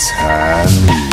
Time.